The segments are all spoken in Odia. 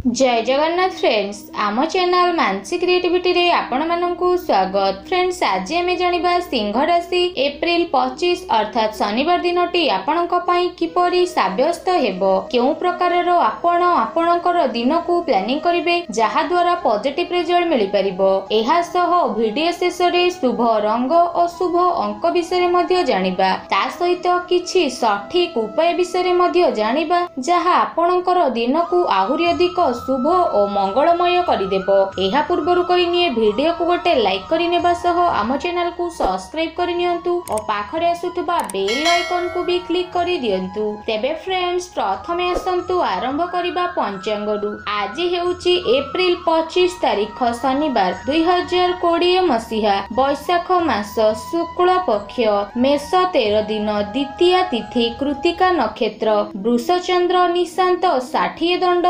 ଜୟ ଜଗନ୍ନାଥ ଫ୍ରେଣ୍ଡସ୍ ଆମ ଚ୍ୟାନେଲ ମାନସି କ୍ରିଏଟିଭିଟିରେ ଆପଣମାନଙ୍କୁ ସ୍ୱାଗତ। ଫ୍ରେଣ୍ଡସ୍ ଆଜି ଆମେ ଜାଣିବା ସିଂହ ରାଶି ଏପ୍ରିଲ ପଚିଶ ଅର୍ଥାତ୍ ଶନିବାର ଦିନଟି ଆପଣଙ୍କ ପାଇଁ କିପରି ସାବ୍ୟସ୍ତ ହେବ? କେଉଁ ପ୍ରକାରର ଆପଣ ଆପଣଙ୍କର ଦିନକୁ ପ୍ଲାନିଂ କରିବେ ଯାହାଦ୍ୱାରା ପଜିଟିଭ ରେଜଲ୍ଟ ମିଳିପାରିବ? ଏହା ସହ ଭିଡିଓ ଶେଷରେ ଶୁଭ ରଙ୍ଗ ଓ ଶୁଭ ଅଙ୍କ ବିଷୟରେ ମଧ୍ୟ ଜାଣିବା। ତା ସହିତ କିଛି ସଠିକ ଉପାୟ ବିଷୟରେ ମଧ୍ୟ ଜାଣିବା ଯାହା ଆପଣଙ୍କର ଦିନକୁ ଆହୁରି ଅଧିକ ଶୁଭ ଓ ମଙ୍ଗଳମୟ କରିଦେବ। ଏହା ପୂର୍ବରୁ କହିନିଏ ଭିଡିଓକୁ ଗୋଟେ ଲାଇକ୍ କରିନେବା ସହ ଆମ ଚ୍ୟାନେଲକୁ ସବସ୍କ୍ରାଇବ କରିନିଅନ୍ତୁ ଓ ପାଖରେ ଆସୁଥିବା ବେଲ୍ ଆଇକନକୁ ବି କ୍ଲିକ୍ କରିଦିଅନ୍ତୁ ତେବେ ଫ୍ରେଣ୍ଡସ୍ ପ୍ରଥମେ ଆସନ୍ତୁ ଆରମ୍ଭ କରିବା ପଞ୍ଚାଙ୍ଗରୁ। ଆଜି ହେଉଛି ଏପ୍ରିଲ ପଚିଶ ତାରିଖ ଶନିବାର ଦୁଇ ହଜାର କୋଡ଼ିଏ ମସିହା ବୈଶାଖ ମାସ ଶୁକ୍ଳ ପକ୍ଷ ମେଷ ତେର ଦିନ ଦ୍ୱିତୀୟା ତିଥି କୃତିକା ନକ୍ଷତ୍ର ବୃଷଚନ୍ଦ୍ର ନିଶାନ୍ତ ଷାଠିଏ ଦଣ୍ଡ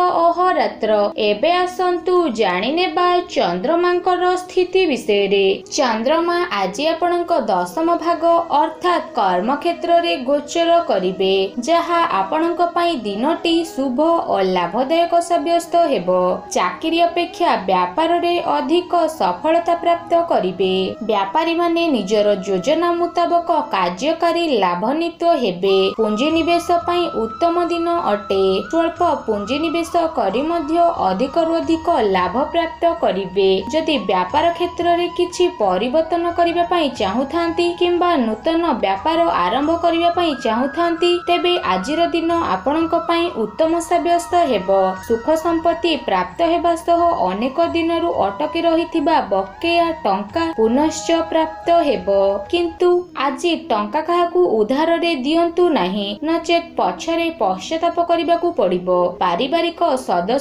ଅହରାତ୍ର ଏବେ ଆସନ୍ତୁ ଜାଣିନେବା ଚନ୍ଦ୍ରମାଙ୍କର ସ୍ଥିତି ବିଷୟରେ। ଚନ୍ଦ୍ରମା ଆଜି ଆପଣଙ୍କ ଦଶମ ଭାଗ ଅର୍ଥାତ୍ କର୍ମକ୍ଷେତ୍ରରେ ଗୋଚର କରିବେ ଯାହା ଆପଣଙ୍କ ପାଇଁ ଦିନଟି ଶୁଭ ଓ ଲାଭଦାୟକ ସାବ୍ୟସ୍ତ ହେବ। ଚାକିରି ଅପେକ୍ଷା ବ୍ୟାପାରରେ ଅଧିକ ସଫଳତା ପ୍ରାପ୍ତ କରିବେ। ବ୍ୟାପାରୀମାନେ ନିଜର ଯୋଜନା ମୁତାବକ କାର୍ଯ୍ୟକାରୀ ଲାଭାନ୍ୱିତ ହେବେ। ପୁଞ୍ଜିନିବେଶ ପାଇଁ ଉତ୍ତମ ଦିନ ଅଟେ। ସ୍ୱଳ୍ପ ପୁଞ୍ଜିନିବେଶ କରି ମଧ୍ୟ ଅଧିକରୁ ଅଧିକ ଲାଭ ପ୍ରାପ୍ତ କରିବେ। ଯଦି ବ୍ୟାପାର କ୍ଷେତ୍ରରେ କିଛି ପରିବର୍ତ୍ତନ କରିବା ପାଇଁ ଚାହୁଁଥାନ୍ତି କିମ୍ବା ନୂତନ ବ୍ୟାପାର ଆରମ୍ଭ କରିବା ପାଇଁ ଚାହୁଁଥାନ୍ତି ତେବେ ଆଜିର ଦିନ ଆପଣଙ୍କ ପାଇଁ ଉତ୍ତମ ସାବ୍ୟସ୍ତ ହେବ। ସୁଖ ସମ୍ପତ୍ତି ପ୍ରାପ୍ତ ହେବା ସହ ଅନେକ ଦିନରୁ ଅଟକି ରହିଥିବା ବକେୟା ଟଙ୍କା ପୁନଶ୍ଚ ପ୍ରାପ୍ତ ହେବ। କିନ୍ତୁ ଆଜି ଟଙ୍କା କାହାକୁ ଉଧାରରେ ଦିଅନ୍ତୁ ନାହିଁ। ନଚେତ୍ ପଛରେ ପଶ୍ଚାତାପ କରିବାକୁ ପଡ଼ିବ। ପାରିବାରିକ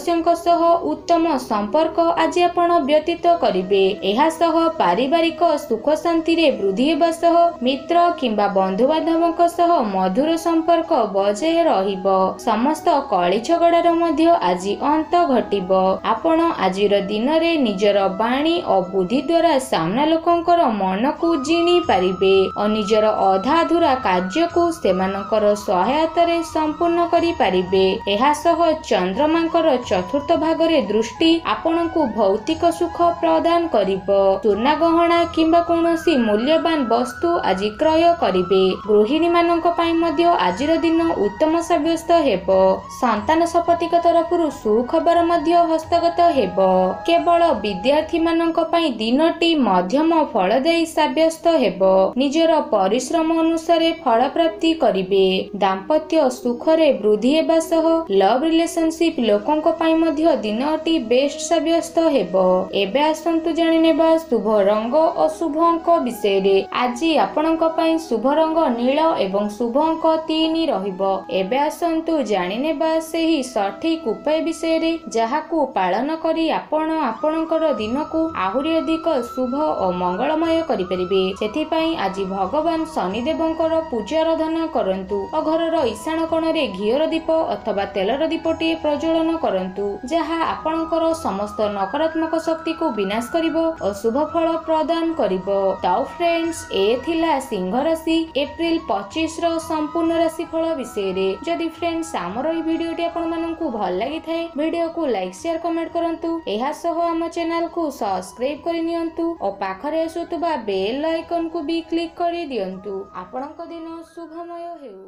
ସଦସ୍ୟଙ୍କ ସହ ଉତ୍ତମ ସମ୍ପର୍କ ଆଜି ଆପଣ ବ୍ୟତୀତ କରିବେ। ଏହା ସହ ପାରିବାରିକ ସୁଖ ଶାନ୍ତିରେ ବୃଦ୍ଧି ହେବା ସହ ମିତ୍ର କିମ୍ବା ବନ୍ଧୁବାନ୍ଧବଙ୍କ ସହ ମଧୁର ସମ୍ପର୍କ ବଜାୟ ରହିବ। ସମସ୍ତ କଳି ଝଗଡ଼ାର ମଧ୍ୟ ଆଜି ଅନ୍ତ ଘଟିବ। ଆପଣ ଆଜିର ଦିନରେ ନିଜର ବାଣୀ ଓ ବୁଦ୍ଧି ଦ୍ୱାରା ସାମ୍ନା ଲୋକଙ୍କର ମନକୁ ଜିଣି ପାରିବେ ଓ ନିଜର ଅଧାଧୁରା କାର୍ଯ୍ୟକୁ ସେମାନଙ୍କର ସହାୟତାରେ ସମ୍ପୂର୍ଣ୍ଣ କରିପାରିବେ। ଏହା ସହ ଚନ୍ଦ୍ରମାଙ୍କର ଚତୁର୍ଥ ଭାଗରେ ଦୃଷ୍ଟି ଆପଣଙ୍କୁ ଭୌତିକ ସୁଖ ପ୍ରଦାନ କରିବ। ସୁନା ଗହଣା କିମ୍ବା କୌଣସି ମୂଲ୍ୟବାନ ବସ୍ତୁ ଆଜି କ୍ରୟ କରିବେ। ଗୃହିଣୀ ମାନଙ୍କ ପାଇଁ ମଧ୍ୟ ଆଜିର ଦିନ ଉତ୍ତମ ସାବ୍ୟସ୍ତ ହେବ। ସନ୍ତାନ ସପତିଙ୍କ ତରଫରୁ ସୁଖବର ମଧ୍ୟ ହସ୍ତଗତ ହେବ। କେବଳ ବିଦ୍ୟାର୍ଥୀ ମାନଙ୍କ ପାଇଁ ଦିନଟି ମଧ୍ୟମ ଫଳଦାୟୀ ସାବ୍ୟସ୍ତ ହେବ। ନିଜର ପରିଶ୍ରମ ଅନୁସାରେ ଫଳ ପ୍ରାପ୍ତି କରିବେ। ଦାମ୍ପତ୍ୟ ସୁଖରେ ବୃଦ୍ଧି ହେବା ସହ ଲଭ୍ ରିଲେସନସିପ ଲୋକଙ୍କ ପାଇଁ ମଧ୍ୟ ଦିନଟି ବେଷ୍ଟ ସାବ୍ୟସ୍ତ ହେବ। ଏବେ ଆସନ୍ତୁ ଜାଣିନେବା ଶୁଭ ରଙ୍ଗ ଓ ଶୁଭ ଅଙ୍କ ବିଷୟରେ। ଆଜି ଆପଣଙ୍କ ପାଇଁ ଶୁଭ ରଙ୍ଗ ନୀଳ ଏବଂ ଶୁଭ ଅଙ୍କ ତିନି ରହିବ। ଏବେ ଆସନ୍ତୁ ଜାଣିନେବା ସେହି ସଠିକ ଉପାୟ ବିଷୟରେ ଯାହାକୁ ପାଳନ କରି ଆପଣ ଆପଣଙ୍କର ଦିନକୁ ଆହୁରି ଅଧିକ ଶୁଭ ଓ ମଙ୍ଗଳମୟ କରିପାରିବେ। ସେଥିପାଇଁ ଆଜି ଭଗବାନ ଶନିଦେବଙ୍କର ପୂଜା ଆରାଧନା କରନ୍ତୁ ଓ ଘରର ଈଶାନ କୋଣରେ ଘିଅର ଦୀପ ଅଥବା ତେଲର ଦୀପଟିଏ ପ୍ରଜ୍ୱଳନ କରନ୍ତୁ। ଯାହା ଆପଣଙ୍କର ସମସ୍ତ ନକାରାତ୍ମକ ଶକ୍ତିକୁ ବିନାଶ କରିବ ଓ ଶୁଭ ଫଳ ପ୍ରଦାନ କରିବ। ତ ଫ୍ରେଣ୍ଡସ୍ ଏ ଥିଲା ସିଂହ ରାଶି ଏପ୍ରିଲ ପଚିଶ ର ସମ୍ପୂର୍ଣ୍ଣ ରାଶି ଫଳ ବିଷୟରେ। ଯଦି ଫ୍ରେଣ୍ଡସ୍ ଆମର ଏହି ଭିଡିଓଟି ଆପଣମାନଙ୍କୁ ଭଲ ଲାଗିଥାଏ ଭିଡିଓକୁ ଲାଇକ୍ ସେୟାର କମେଣ୍ଟ କରନ୍ତୁ। ଏହା ସହ ଆମ ଚ୍ୟାନେଲକୁ ସବସ୍କ୍ରାଇବ କରିନିଅନ୍ତୁ ଓ ପାଖରେ ଆସୁଥିବା ବେଲ୍ ଆଇକନକୁ ବି କ୍ଲିକ୍ କରିଦିଅନ୍ତୁ। ଆପଣଙ୍କ ଦିନ ଶୁଭମୟ ହେଉ।